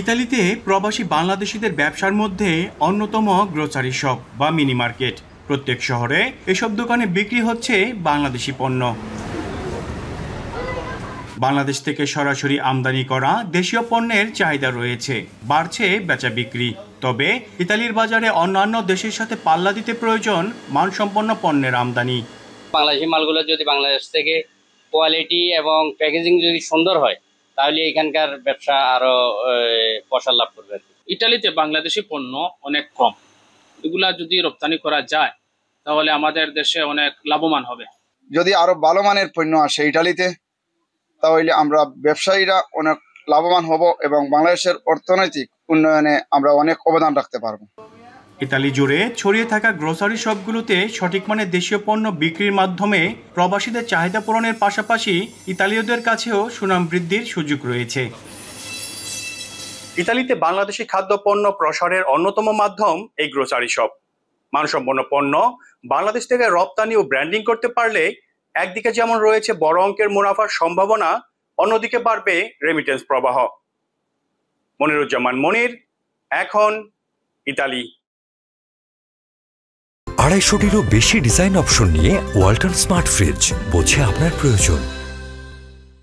ইতালিতে প্রবাসী বাংলাদেশিদের ব্যবসার মধ্যে অন্যতম গ্রোসারি শপ বা মিনি মার্কেট। প্রত্যেক শহরে এসব দোকানে বিক্রি হচ্ছে বাংলাদেশি পণ্য। বাংলাদেশ থেকে সরাসরি আমদানি করা দেশীয় পণ্যের চাহিদা রয়েছে, বাড়ছে বেচা বিক্রি। তবে ইতালির বাজারে অন্যান্য দেশের সাথে পাল্লা দিতে প্রয়োজন মানসম্পন্ন পণ্যের আমদানি। বাংলাদেশি মালগুলো যদি বাংলাদেশ থেকে কোয়ালিটি এবং প্যাকেজিং যদি সুন্দর হয় তাহলে এখানকার ব্যবসা আরও প্রসার লাভ করবে ইটালিতে বাংলাদেশি পণ্য অনেক কম। এগুলা যদি রপ্তানি করা যায় তাহলে আমাদের দেশে অনেক লাভবান হবে। যদি আরও ভালো মানের পণ্য আসে ইটালিতে তাহলে আমরা ব্যবসায়ীরা অনেক লাভবান হব এবং বাংলাদেশের অর্থনৈতিক উন্নয়নে আমরা অনেক অবদান রাখতে পারব। ইতালি জুড়ে ছড়িয়ে থাকা গ্রোসারি শপগুলোতে সঠিক মানের দেশীয় পণ্য বিক্রির মাধ্যমে প্রবাসীদের চাহিদা পূরণের পাশাপাশি ইতালীয়দের কাছেও সুনাম বৃদ্ধির সুযোগ রয়েছে। ইতালিতে বাংলাদেশি খাদ্যপণ্য প্রসারের অন্যতম মাধ্যম এই গ্রোসারি শপ। মানসম্পন্ন পণ্য বাংলাদেশ থেকে রপ্তানি ও ব্র্যান্ডিং করতে পারলে একদিকে যেমন রয়েছে বড় অঙ্কের মুনাফার সম্ভাবনা, অন্যদিকে বাড়বে রেমিটেন্স প্রবাহ। মনিরুজ্জামান মনির, এখন ইতালি। আড়াইশোটিরও বেশি ডিজাইন অপশন নিয়ে ওয়ালটন স্মার্ট ফ্রিজ বোঝে আপনার প্রয়োজন।